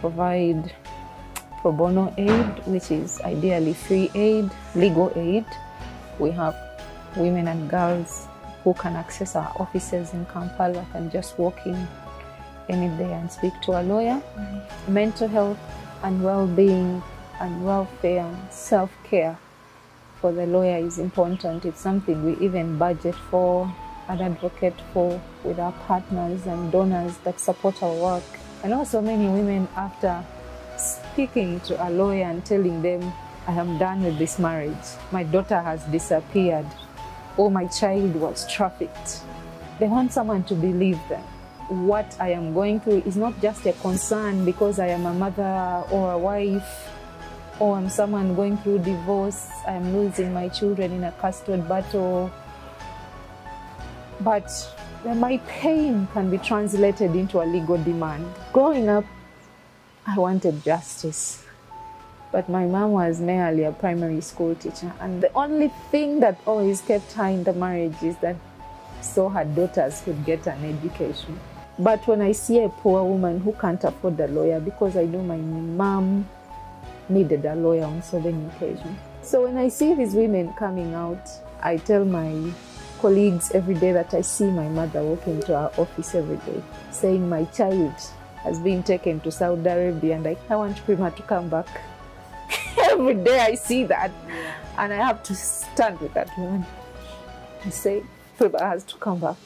provide pro bono aid, which is ideally free aid, legal aid. We have women and girls who can access our offices in Kampala can just walk in any day and speak to a lawyer. Mental health and well-being and welfare and self-care for the lawyer is important. It's something we even budget for and advocate for with our partners and donors that support our work. And also many women after speaking to a lawyer and telling them, I am done with this marriage. My daughter has disappeared or my child was trafficked. They want someone to believe them. What I am going through is not just a concern because I am a mother or a wife or I'm someone going through divorce, I'm losing my children in a custard battle. But my pain can be translated into a legal demand. Growing up, I wanted justice. But my mom was merely a primary school teacher, and the only thing that always kept her in the marriage is that so her daughters could get an education. But when I see a poor woman who can't afford a lawyer, because I know my mom needed a lawyer on so many occasions. So when I see these women coming out, I tell my colleagues every day that I see my mother walking to our office every day, saying my child has been taken to Saudi Arabia and I, I want Prima to come back. every day I see that and I have to stand with that woman and say Prima has to come back.